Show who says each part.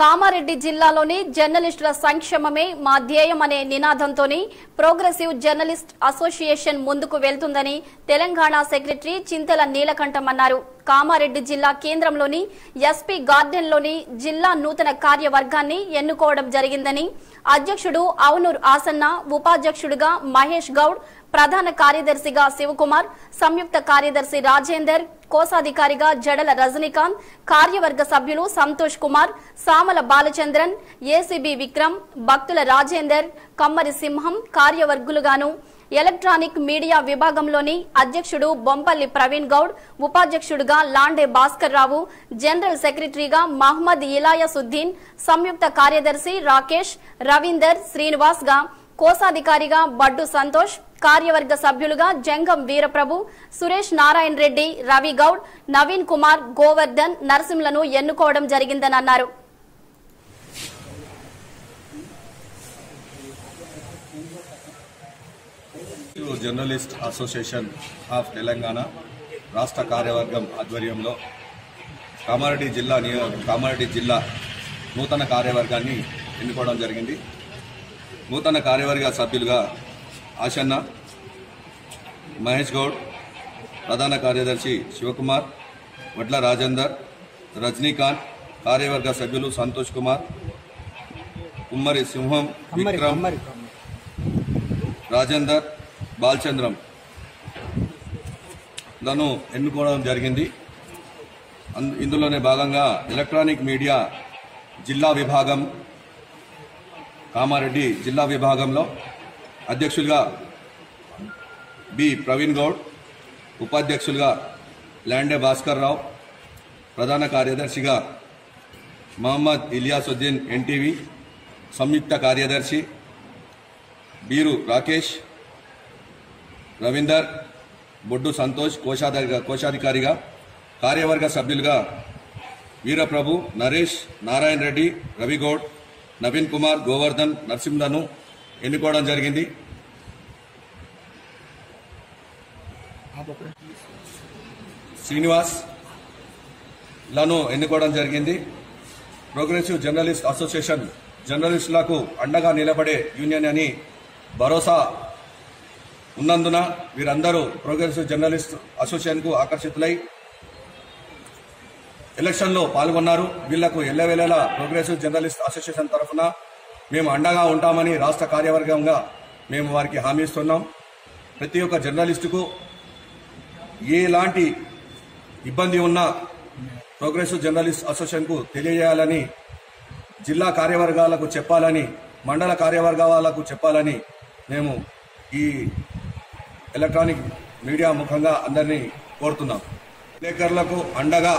Speaker 1: కామారెడ్డి జిల్లాలోని జర్నలిస్టుల సంక్షేమమే మా ధ్యేయం అనే నినాదంతోని ప్రోగ్రెసివ్ జర్నలిస్ట్ అసోసియేషన్ ముందుకు వెళ్తుందని తెలంగాణ సెక్రటరీ చింతల నీలకంఠం అన్నారు. కామారెడ్డి జిల్లా కేంద్రంలోని ఎస్పీ గార్డెన్లోని జిల్లా నూతన కార్యవర్గాన్ని ఎన్నుకోవడం జరిగిందని అధ్యక్షుడు అవునూర్ ఆసన్న ఉపాధ్యక్షుడిగా మహేష్ గౌడ్ ప్రధాన కార్యదర్శిగా శివకుమార్ సంయుక్త కార్యదర్శి రాజేందర్ కోశాధికారిగా జడల రజనీకాంత్ కార్యవర్గ సభ్యులు సంతోష్ కుమార్ సామల బాలచంద్రన్ ఏసీబీ విక్రమ్ భక్తుల రాజేందర్ కమ్మరి సింహం కార్యవర్గులుగాను ఎలక్ట్రానిక్ మీడియా విభాగంలోని అధ్యక్షుడు బొంపల్లి ప్రవీణ్ గౌడ్ ఉపాధ్యక్షుడుగా లాండే భాస్కర్ రావు జనరల్ సెక్రటరీగా మహ్మద్ ఇలాయసుద్దీన్ సంయుక్త కార్యదర్శి రాకేష్ రవీందర్ శ్రీనివాస్గా కోశాధికారిగా బడ్డు సంతోష్ కార్యవర్గ సభ్యులుగా జంగం వీరప్రభు సురేష్ నారాయణ రెడ్డి రవి గౌడ్ నవీన్ కుమార్ గోవర్ధన్ నరసింహలను ఎన్నుకోవడం జరిగిందని
Speaker 2: జర్నలిస్ట్ అసోసియేషన్ ఆఫ్ తెలంగాణ రాష్ట్ర కార్యవర్గం ఆధ్వర్యంలో కామారెడ్డి జిల్లా నియో కామారెడ్డి జిల్లా నూతన కార్యవర్గాన్ని ఎన్నుకోవడం జరిగింది. నూతన కార్యవర్గ సభ్యులుగా ఆశన్న మహేష్ గౌడ్ ప్రధాన కార్యదర్శి శివకుమార్ వడ్ల రాజేందర్ రజనీకాంత్ కార్యవర్గ సభ్యులు సంతోష్ కుమార్ కుమ్మరి సింహం విక్రమ్ రాజేందర్ బాలచంద్రం. నన్ను ఎన్నుకోవడం జరిగింది. ఇందులోనే భాగంగా ఎలక్ట్రానిక్ మీడియా జిల్లా విభాగం కామారెడ్డి జిల్లా విభాగంలో అధ్యక్షులుగా బి. ప్రవీణ్ గౌడ్ ఉపాధ్యక్షులుగా ల్యాండే భాస్కర్ రావు ప్రధాన కార్యదర్శిగా మహమ్మద్ ఇలియాసుద్దీన్ ఎన్టీవీ సంయుక్త కార్యదర్శి బీరు రాకేష్ రవీందర్ బొడ్డు సంతోష్ కోశాధిక కోశాధికారిగా కార్యవర్గ సభ్యులుగా వీరప్రభు నరేష్ నారాయణ రెడ్డి రవిగౌడ్ నవీన్ కుమార్ గోవర్ధన్ నరసింహను ఎన్నుకోవడం జరిగింది. శ్రీనివాస్లను ఎన్నుకోవడం జరిగింది. ప్రోగ్రెసివ్ జర్నలిస్ట్ అసోసియేషన్ జర్నలిస్టులకు అండగా నిలబడే యూనియన్ అని భరోసా ఉన్నందున వీరందరూ ప్రోగ్రెసివ్ జర్నలిస్ట్ అసోసియేషన్కు ఆకర్షితులై ఎలక్షన్లో పాల్గొన్నారు. వీళ్ళకు ఎల్లవేళలా ప్రోగ్రెసివ్ జర్నలిస్ట్ అసోసియేషన్ తరఫున మేము అండగా ఉంటామని రాష్ట్ర కార్యవర్గంగా మేము వారికి హామీ ఇస్తున్నాం. ప్రతి ఒక్క జర్నలిస్టుకు ఎలాంటి ఇబ్బంది ఉన్నా ప్రోగ్రెసివ్ జర్నలిస్ట్ అసోసియేషన్కు తెలియజేయాలని జిల్లా కార్యవర్గాలకు చెప్పాలని మండల కార్యవర్గాలకు చెప్పాలని మేము ఈ ఎలక్ట్రానిక్ మీడియా ముఖంగా అందరినీ కోరుతున్నాం. విలేకరులకు అండగా